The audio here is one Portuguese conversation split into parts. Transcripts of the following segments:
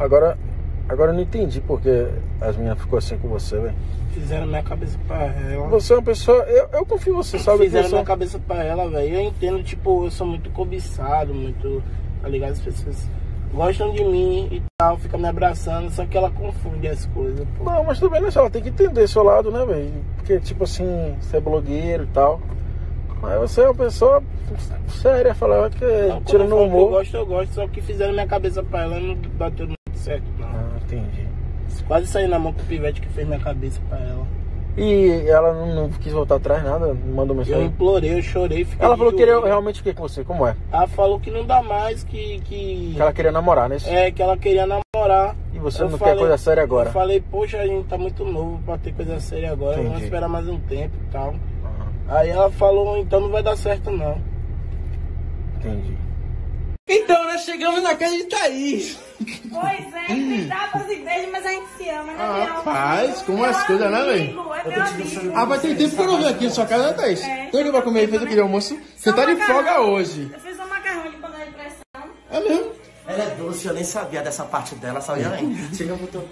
Agora, agora eu não entendi porque as meninas ficou assim com você, velho. Fizeram minha cabeça pra ela. Você é uma pessoa. Eu, eu confio em você, sabe? Fizeram que você... minha cabeça pra ela, velho. Eu entendo, tipo, eu sou muito cobiçado, muito. Tá ligado? As pessoas gostam de mim e tal, ficam me abraçando, só que ela confunde as coisas, pô. Não, mas também, né? Ela tem que entender seu lado, né, velho? Porque, tipo assim, você é blogueiro e tal. Mas você é uma pessoa séria, falar que Não, quando tirando que Eu humor. gosto, eu gosto, só que fizeram minha cabeça pra ela não bateu muito certo, não. Ah, entendi. Quase saí na mão com o pivete que fez minha cabeça pra ela. E ela não, não quis voltar atrás, nada? Não mandou Eu mensagem? implorei, eu chorei, fiquei. Ela falou que queria realmente ficar com você, como é? Ela falou que não dá mais, que. Que, Que ela queria namorar, né? É, que ela queria namorar. E você Eu não falei- quer coisa séria agora? Eu falei, poxa, a gente tá muito novo pra ter coisa séria agora, vamos Entendi. esperar mais um tempo e tal. Aham, Aí ela falou, então não vai dar certo não. entendi. Então, nós chegamos na casa de Thaís. Pois é, entre tapas e beijos, mas a gente se ama, né, Ah, rapaz, como Meu as coisas, né, velho? É meu amigo. Ah, vai ter tempo que eu não venho aqui na sua casa, né, Thaís? É. Então, que vai comer? Fez aquele almoço? Você tá de folga hoje. Eu fiz um macarrão de panela de pressão. É mesmo? Ela é doce, eu nem sabia dessa parte dela, sabia nem? Chega muito.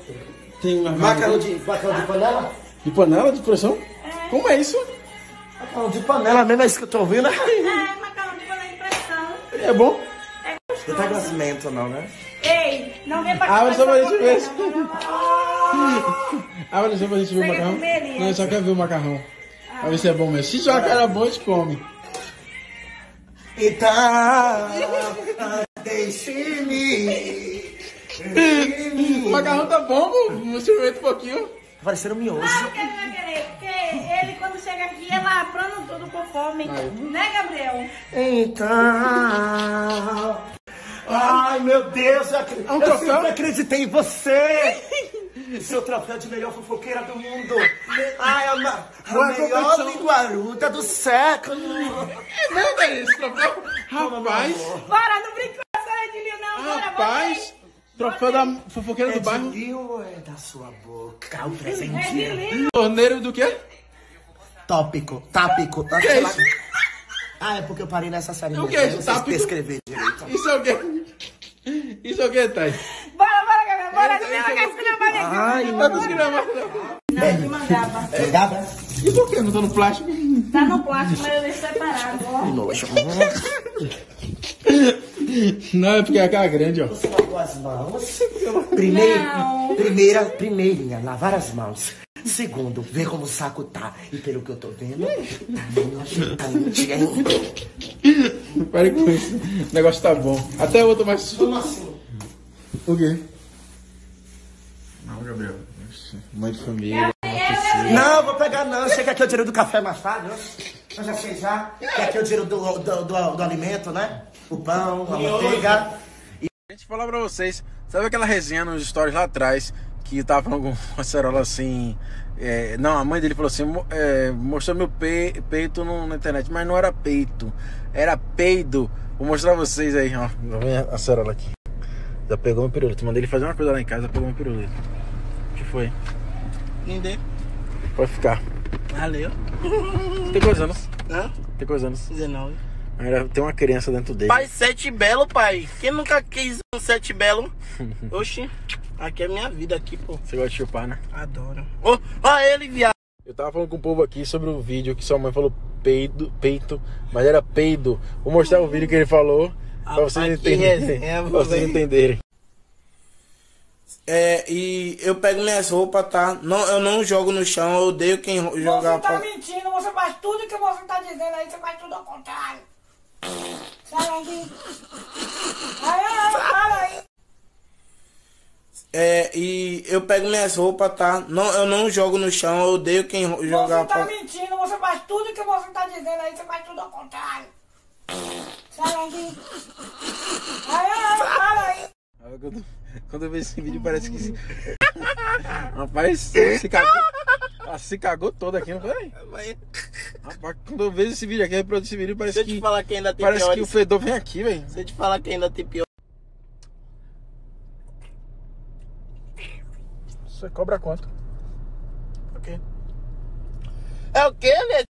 Tem uma Macarrão de, macarrão de panela? de panela de pressão? Como é isso? Macarrão de panela mesmo, é isso que eu tô ouvindo? É, macarrão de panela de pressão. É bom? Não tá gostoso. grossimento não, né? Ei, não vem pra Ah, mas só pra gente ver. Ah, mas deixa pra gente ver o quer macarrão. comer Não, eu só quero ver o macarrão. Pra ver se é bom mesmo. Se já era bom, a gente come. Então, deixe-me. O macarrão tá bom. Você vê um pouquinho. Tá parecendo miojo. Claro que ele vai querer, porque ele quando chega aqui, ele apranda tudo com fome. Né, Gabriel? Então. Ai, meu Deus, eu, acre- É um eu sempre acreditei em você. Seu troféu de melhor fofoqueira do mundo. Ai, a, ma- a melhor competição. linguaruda do século. É é esse troféu? Rapaz, Bora, não brinca com essa redilha, não. Bora, rapaz. Troféu da fofoqueira do bairro. ou é da sua boca? O bora. Presentinho. Torneiro do quê? Tópico, tápico. que é isso? Ah, é porque eu parei nessa série. O mesmo, que é eu isso, tápico? escrever direito. Isso é o quê? Isso é o quê, Thay? Bora, bora, Gabriel. Bora, É, não é, é, essa esculhamba aqui. Ai, Não tá conseguindo mais, não. Não, mandava. E por que não tô no plástico? Tá no plástico, mas eu deixo separado, ó. Nojo. Não, é porque é aquela grande, ó. Você lavou as mãos. Primeiro, primeira, primeirinha, lavar as mãos. Segundo, ver como o saco tá. E pelo que eu tô vendo, tá meio nojentante, hein? Pare com isso. O negócio tá bom. Até eu vou tomar. Como assim? O quê? Não, Gabriel. Mãe de família. Não, vou pegar não. Chega aqui o dinheiro do café mais tarde, ó. Eu já sei já. Que aqui é o dinheiro do, do, do, do alimento, né? O pão, a manteiga. Gente, falar pra vocês, sabe aquela resenha nos stories lá atrás que tava falando com uma cerola assim. é, não, a mãe dele falou assim: é, mostrou meu pe- peito no- na internet, mas não era peito, era peido. Vou mostrar pra vocês aí, ó. Já vem a, a cerola aqui. Já pegou meu pirulito. Mandei ele fazer uma coisa lá em casa, já pegou meu pirulito. O que foi? Entendeu? Pode ficar. Valeu. Tem quantos anos? Hã? Tem quantos anos? 19. Ainda tem uma criança dentro dele. Pai, sete belo, pai. Quem nunca quis um sete belo? Oxi, aqui é minha vida aqui, pô. Você gosta de chupar, né? Adoro. Ó ele, viado. Eu tava falando com o povo aqui sobre o vídeo que sua mãe falou peido, peito, mas era peido. Vou mostrar o vídeo que ele falou pra Rapaz, vocês entenderem. resenha, pra vocês entenderem. É, e eu pego minhas roupas, tá? Não, eu não jogo no chão, eu odeio quem joga Você tá pra... mentindo, você faz tudo que você tá dizendo aí, você faz tudo ao contrário. Sai daqui. Aí, aí, para aí. É, e eu pego minhas roupas, tá? Não, eu não jogo no chão, eu odeio quem joga Você tá pra... mentindo, você faz tudo que você tá dizendo aí, você faz tudo ao contrário. Sai daqui. Aí, aí, para aí. Quando, quando eu vejo esse vídeo parece que... se- Rapaz, se cagou, ela se cagou toda aqui, não foi? Rapaz, quando eu vejo esse vídeo aqui, reproduzo esse vídeo, parece Deixa eu te que... falar que ainda tem Parece que o piores. fedor vem aqui, velho. Deixa eu te falar que ainda tem pior. Você cobra quanto? O quê? É o quê, velho?